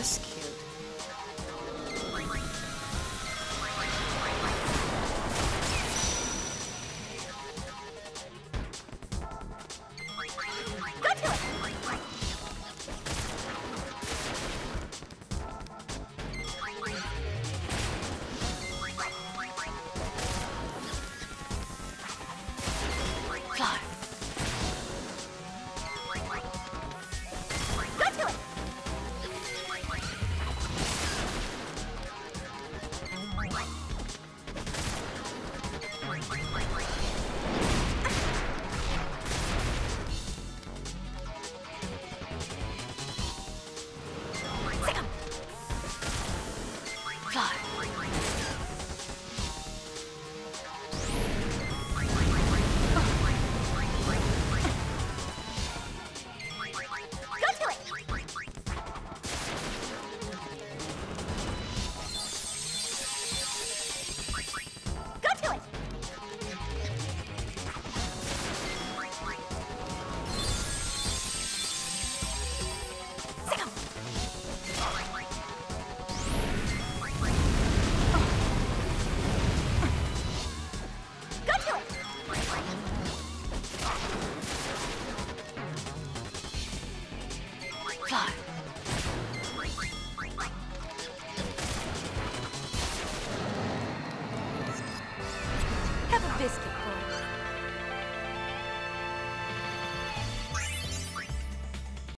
Musk? fly. fly. Have a biscuit, boy.